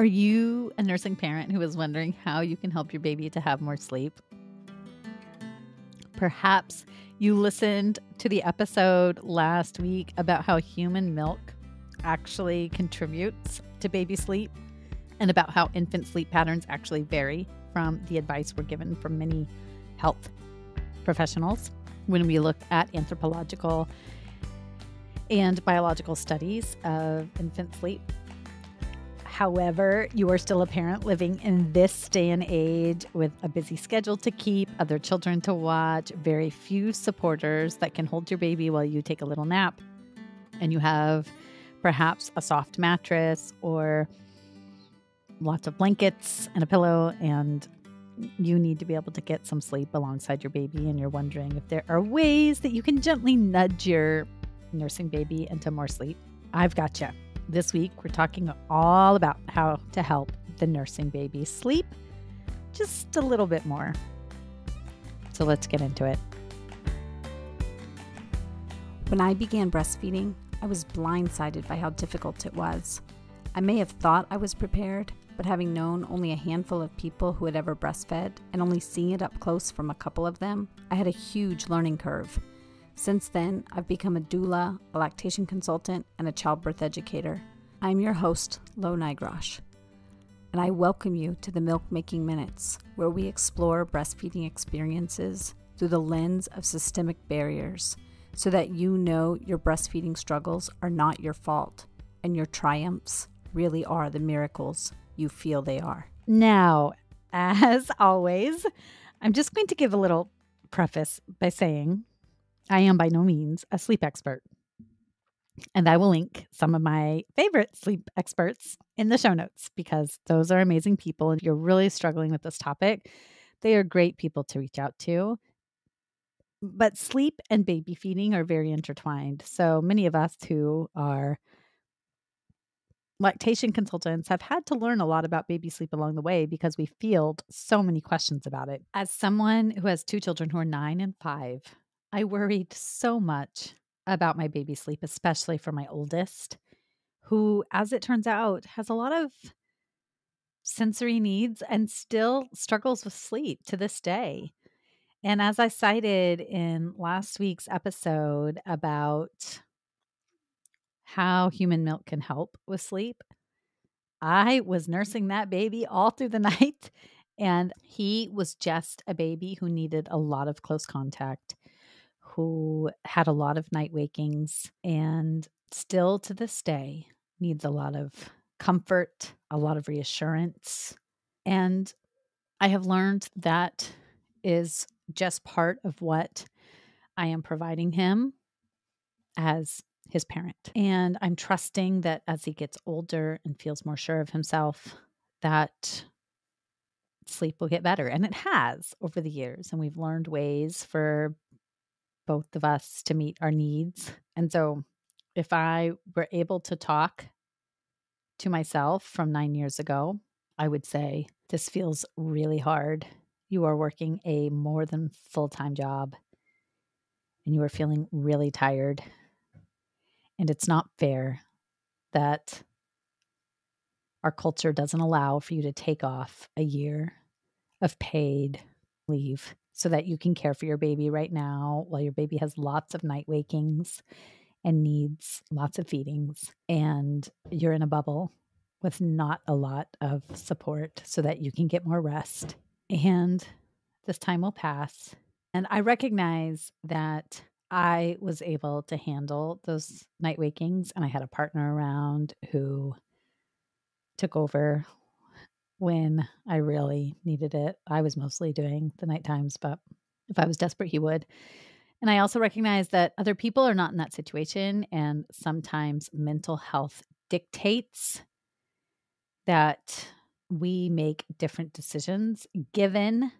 Are you a nursing parent who is wondering how you can help your baby to have more sleep? Perhaps you listened to the episode last week about how human milk actually contributes to baby sleep and about how infant sleep patterns actually vary from the advice we're given from many health professionals when we look at anthropological and biological studies of infant sleep. However, you are still a parent living in this day and age with a busy schedule to keep, other children to watch, very few supporters that can hold your baby while you take a little nap. And you have perhaps a soft mattress or lots of blankets and a pillow, and you need to be able to get some sleep alongside your baby. And you're wondering if there are ways that you can gently nudge your nursing baby into more sleep. I've got you. This week, we're talking all about how to help the nursing baby sleep just a little bit more. So let's get into it. When I began breastfeeding, I was blindsided by how difficult it was. I may have thought I was prepared, but having known only a handful of people who had ever breastfed and only seeing it up close from a couple of them, I had a huge learning curve. Since then, I've become a doula, a lactation consultant, and a childbirth educator. I'm your host, Lo Nigrosh, and I welcome you to the Milk Making Minutes, where we explore breastfeeding experiences through the lens of systemic barriers so that you know your breastfeeding struggles are not your fault and your triumphs really are the miracles you feel they are. Now, as always, I'm just going to give a little preface by saying I am by no means a sleep expert. And I will link some of my favorite sleep experts in the show notes because those are amazing people. And if you're really struggling with this topic, they are great people to reach out to. But sleep and baby feeding are very intertwined. So many of us who are lactation consultants have had to learn a lot about baby sleep along the way because we field so many questions about it. As someone who has two children who are nine and five, I worried so much about my baby sleep, especially for my oldest, who, as it turns out, has a lot of sensory needs and still struggles with sleep to this day. And as I cited in last week's episode about how human milk can help with sleep, I was nursing that baby all through the night. And he was just a baby who needed a lot of close contact who had a lot of night wakings and still to this day needs a lot of comfort, a lot of reassurance. And I have learned that is just part of what I am providing him as his parent. And I'm trusting that as he gets older and feels more sure of himself, that sleep will get better. And it has over the years. And we've learned ways for both of us to meet our needs. And so if I were able to talk to myself from nine years ago, I would say, This feels really hard. You are working a more than full time job and you are feeling really tired. And it's not fair that our culture doesn't allow for you to take off a year of paid leave so that you can care for your baby right now while your baby has lots of night wakings and needs lots of feedings and you're in a bubble with not a lot of support so that you can get more rest and this time will pass. And i recognize that i was able to handle those night wakings and i had a partner around who took over when I really needed it. I was mostly doing the night times, but if I was desperate, he would. And I also recognize that other people are not in that situation. And sometimes mental health dictates that we make different decisions given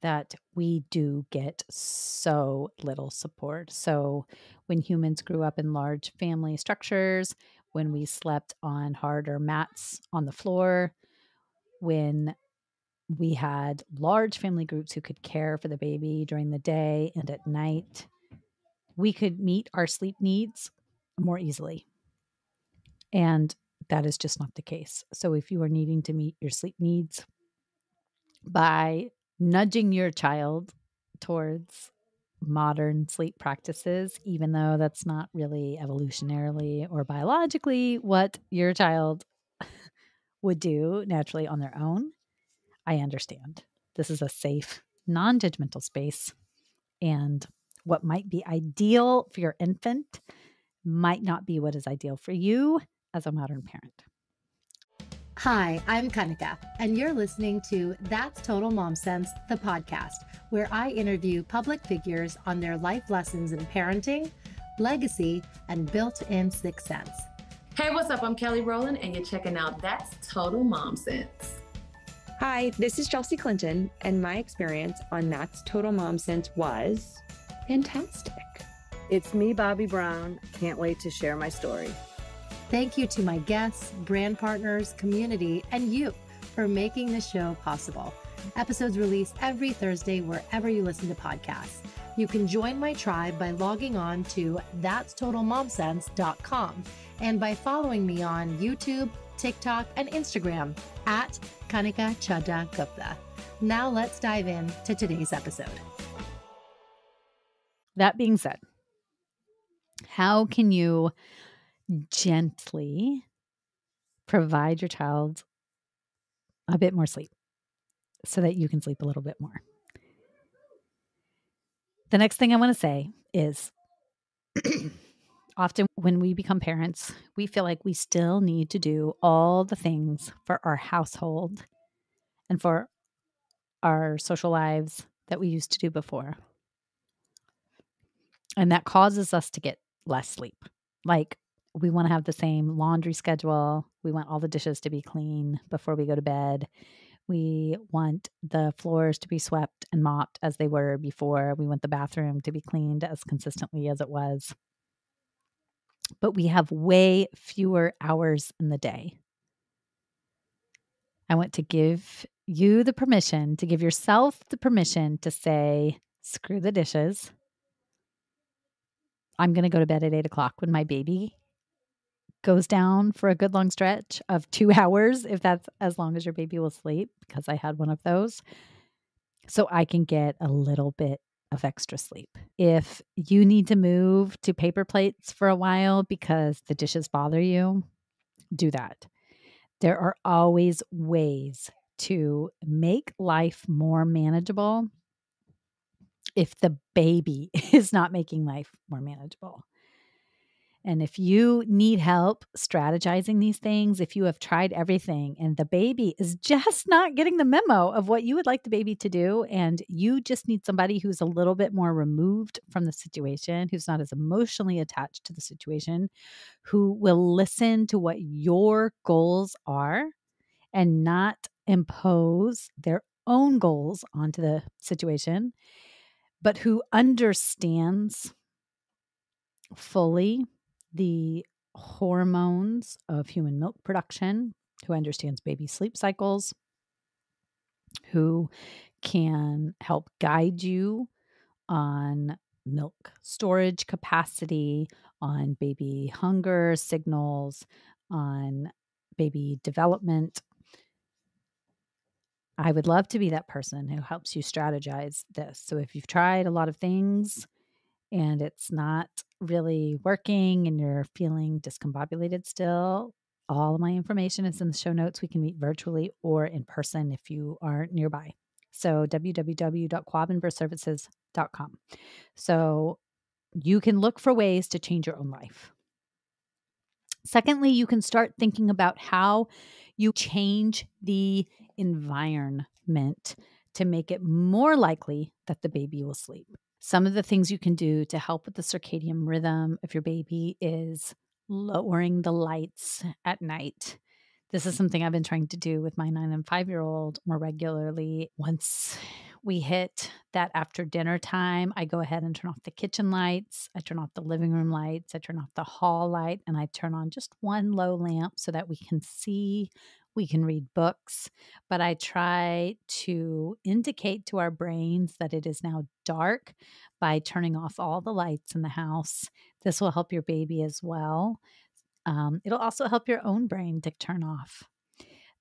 that we do get so little support. So, when humans grew up in large family structures, when we slept on harder mats on the floor, when we had large family groups who could care for the baby during the day and at night, we could meet our sleep needs more easily. And that is just not the case. So if you are needing to meet your sleep needs by nudging your child towards modern sleep practices, even though that's not really evolutionarily or biologically what your child would do naturally on their own, I understand. This is a safe, non judgmental space. And what might be ideal for your infant might not be what is ideal for you as a modern parent. Hi, I'm Kanika, and you're listening to That's Total Mom Sense, the podcast, where I interview public figures on their life lessons in parenting, legacy, and built in sixth sense. Hey, what's up? I'm Kelly Rowland, and you're checking out That's Total Mom Sense. Hi, this is Chelsea Clinton, and my experience on That's Total Mom Sense was fantastic. It's me, Bobby Brown. Can't wait to share my story. Thank you to my guests, brand partners, community, and you for making the show possible. Episodes released every Thursday wherever you listen to podcasts. You can join my tribe by logging on to that'stotalmomsense.com and by following me on YouTube, TikTok, and Instagram at Kanika Chadda Gupta. Now let's dive in to today's episode. That being said, how can you gently provide your child a bit more sleep so that you can sleep a little bit more. The next thing I want to say is often when we become parents, we feel like we still need to do all the things for our household and for our social lives that we used to do before. And that causes us to get less sleep. Like we want to have the same laundry schedule. We want all the dishes to be clean before we go to bed. We want the floors to be swept and mopped as they were before. We want the bathroom to be cleaned as consistently as it was. But we have way fewer hours in the day. I want to give you the permission to give yourself the permission to say, screw the dishes. I'm going to go to bed at eight o'clock when my baby goes down for a good long stretch of two hours, if that's as long as your baby will sleep, because I had one of those. So I can get a little bit of extra sleep. If you need to move to paper plates for a while because the dishes bother you, do that. There are always ways to make life more manageable if the baby is not making life more manageable. And if you need help strategizing these things, if you have tried everything and the baby is just not getting the memo of what you would like the baby to do, and you just need somebody who's a little bit more removed from the situation, who's not as emotionally attached to the situation, who will listen to what your goals are and not impose their own goals onto the situation, but who understands fully the hormones of human milk production, who understands baby sleep cycles, who can help guide you on milk storage capacity, on baby hunger signals, on baby development. I would love to be that person who helps you strategize this. So if you've tried a lot of things and it's not really working and you're feeling discombobulated still, all of my information is in the show notes. We can meet virtually or in person if you are nearby. So www.quabbinbirthservices.com. So you can look for ways to change your own life. Secondly, you can start thinking about how you change the environment to make it more likely that the baby will sleep. Some of the things you can do to help with the circadian rhythm of your baby is lowering the lights at night. This is something I've been trying to do with my nine and five year old more regularly. Once we hit that after dinner time, I go ahead and turn off the kitchen lights. I turn off the living room lights. I turn off the hall light and I turn on just one low lamp so that we can see we can read books, but I try to indicate to our brains that it is now dark by turning off all the lights in the house. This will help your baby as well. Um, it'll also help your own brain to turn off.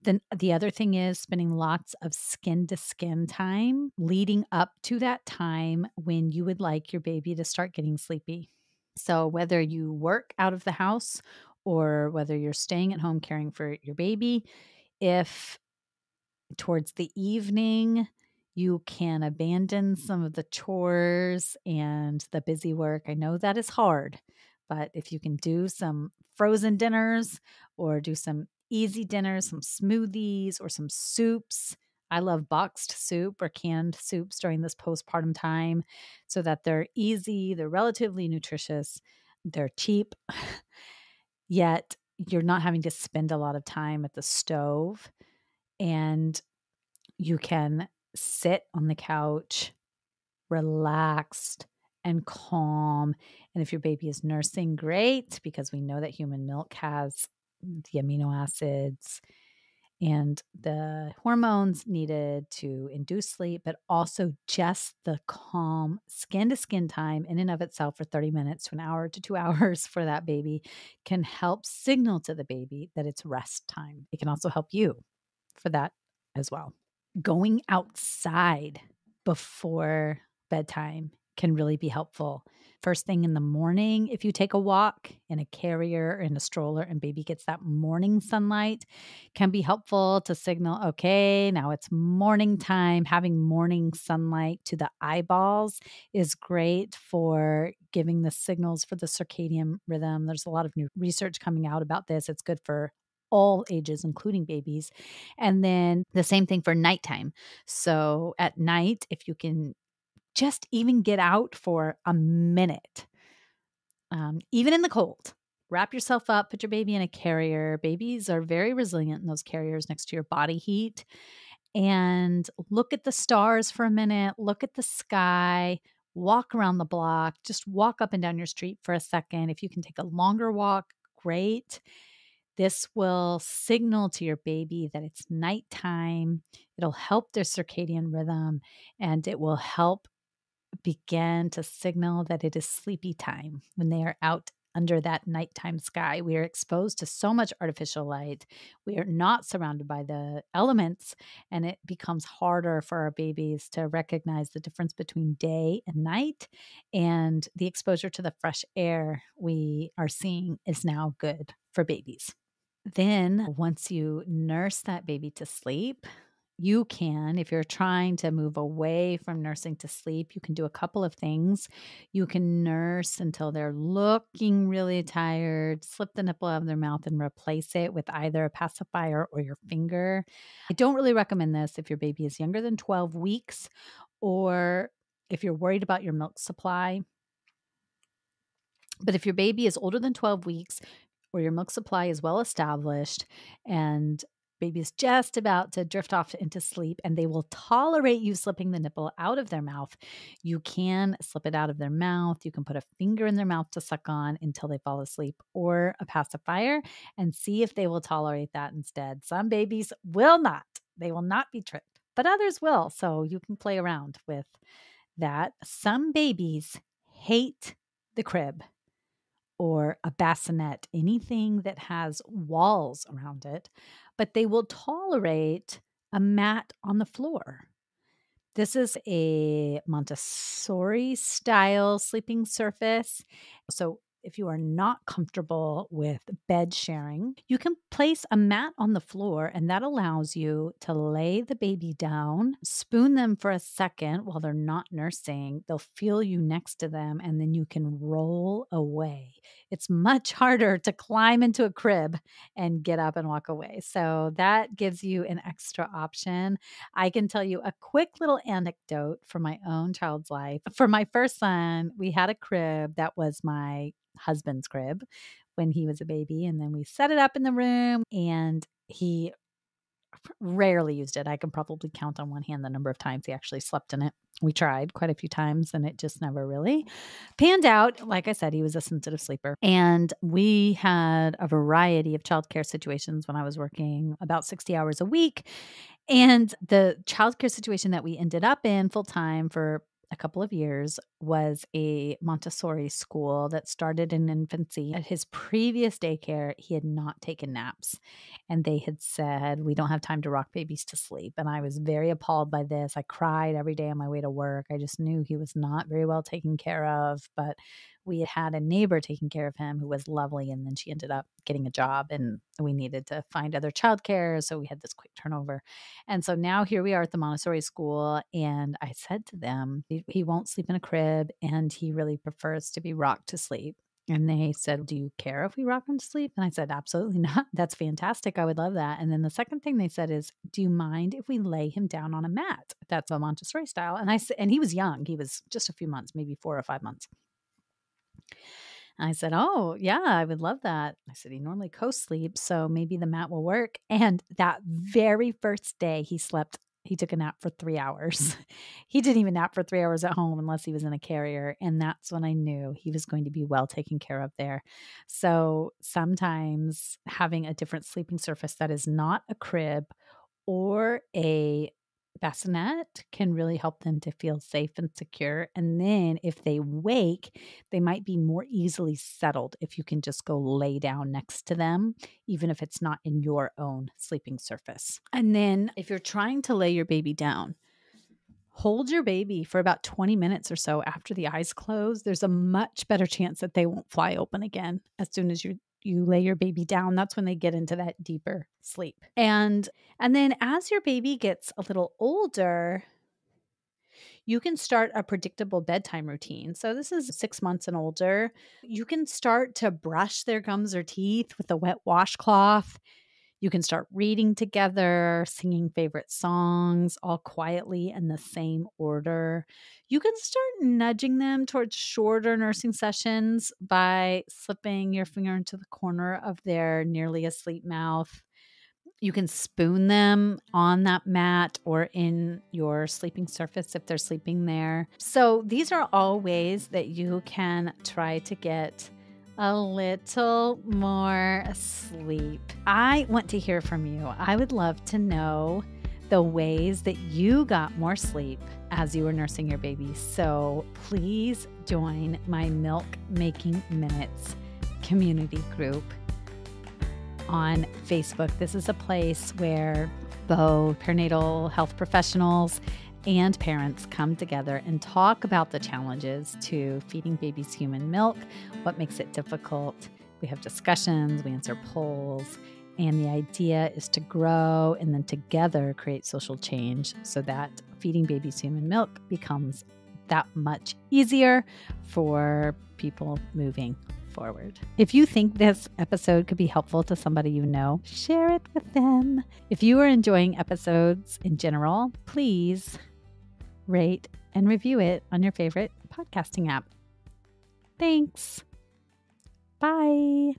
Then the other thing is spending lots of skin to skin time leading up to that time when you would like your baby to start getting sleepy. So, whether you work out of the house or whether you're staying at home caring for your baby, if towards the evening you can abandon some of the chores and the busy work, I know that is hard, but if you can do some frozen dinners or do some easy dinners, some smoothies or some soups. I love boxed soup or canned soups during this postpartum time so that they're easy, they're relatively nutritious, they're cheap, yet you're not having to spend a lot of time at the stove and you can sit on the couch relaxed and calm. And if your baby is nursing, great, because we know that human milk has the amino acids and the hormones needed to induce sleep, but also just the calm skin to skin time in and of itself for 30 minutes to an hour to two hours for that baby can help signal to the baby that it's rest time. It can also help you for that as well. Going outside before bedtime can really be helpful first thing in the morning. If you take a walk in a carrier or in a stroller and baby gets that morning sunlight, can be helpful to signal, okay, now it's morning time. Having morning sunlight to the eyeballs is great for giving the signals for the circadian rhythm. There's a lot of new research coming out about this. It's good for all ages, including babies. And then the same thing for nighttime. So at night, if you can just even get out for a minute, um, even in the cold. Wrap yourself up, put your baby in a carrier. Babies are very resilient in those carriers next to your body heat. And look at the stars for a minute, look at the sky, walk around the block, just walk up and down your street for a second. If you can take a longer walk, great. This will signal to your baby that it's nighttime. It'll help their circadian rhythm and it will help begin to signal that it is sleepy time when they are out under that nighttime sky. We are exposed to so much artificial light. We are not surrounded by the elements, and it becomes harder for our babies to recognize the difference between day and night. And the exposure to the fresh air we are seeing is now good for babies. Then, once you nurse that baby to sleep, you can, if you're trying to move away from nursing to sleep, you can do a couple of things. You can nurse until they're looking really tired, slip the nipple out of their mouth and replace it with either a pacifier or your finger. I don't really recommend this if your baby is younger than 12 weeks or if you're worried about your milk supply. But if your baby is older than 12 weeks, or your milk supply is well established and baby is just about to drift off into sleep and they will tolerate you slipping the nipple out of their mouth. You can slip it out of their mouth. You can put a finger in their mouth to suck on until they fall asleep or a pacifier and see if they will tolerate that instead. Some babies will not, they will not be tricked, but others will. So you can play around with that. Some babies hate the crib or a bassinet, anything that has walls around it but they will tolerate a mat on the floor. This is a Montessori style sleeping surface. So if you are not comfortable with bed sharing, you can place a mat on the floor, and that allows you to lay the baby down, spoon them for a second while they're not nursing. They'll feel you next to them, and then you can roll away. It's much harder to climb into a crib and get up and walk away. So that gives you an extra option. I can tell you a quick little anecdote from my own child's life. For my first son, we had a crib that was my husband's crib when he was a baby. And then we set it up in the room and he rarely used it. I can probably count on one hand the number of times he actually slept in it. We tried quite a few times and it just never really panned out. Like I said, he was a sensitive sleeper. And we had a variety of childcare situations when I was working about 60 hours a week. And the childcare situation that we ended up in full time for a couple of years was a Montessori school that started in infancy. At his previous daycare, he had not taken naps. And they had said, We don't have time to rock babies to sleep. And I was very appalled by this. I cried every day on my way to work. I just knew he was not very well taken care of. But we had had a neighbor taking care of him who was lovely and then she ended up getting a job and we needed to find other childcare so we had this quick turnover and so now here we are at the montessori school and i said to them he won't sleep in a crib and he really prefers to be rocked to sleep and they said, Do you care if we rock him to sleep? And I said, Absolutely not. That's fantastic. I would love that. And then the second thing they said is, Do you mind if we lay him down on a mat? That's a Montessori style. And I said, and he was young. He was just a few months, maybe four or five months. And I said, Oh, yeah, I would love that. I said, He normally co sleeps, so maybe the mat will work. And that very first day, he slept, he took a nap for three hours. he didn't even nap for three hours at home unless he was in a carrier. And that's when I knew he was going to be well taken care of there. So sometimes having a different sleeping surface that is not a crib or a bassinet can really help them to feel safe and secure. And then if they wake, they might be more easily settled if you can just go lay down next to them, even if it's not in your own sleeping surface. And then if you're trying to lay your baby down, hold your baby for about 20 minutes or so after the eyes close. There's a much better chance that they won't fly open again as soon as you you lay your baby down that's when they get into that deeper sleep and and then as your baby gets a little older you can start a predictable bedtime routine. So, this is six months and older. You can start to brush their gums or teeth with a wet washcloth. You can start reading together, singing favorite songs, all quietly in the same order. You can start nudging them towards shorter nursing sessions by slipping your finger into the corner of their nearly asleep mouth. You can spoon them on that mat or in your sleeping surface if they're sleeping there. So, these are all ways that you can try to get a little more sleep. I want to hear from you. I would love to know the ways that you got more sleep as you were nursing your baby. So please join my Milk Making Minutes community group on Facebook. This is a place where both perinatal health professionals and parents come together and talk about the challenges to feeding babies human milk, what makes it difficult. We have discussions, we answer polls, and the idea is to grow and then together create social change so that feeding babies human milk becomes that much easier for people moving forward. If you think this episode could be helpful to somebody you know, share it with them. If you are enjoying episodes in general, please rate, and review it on your favorite podcasting app. Thanks. Bye.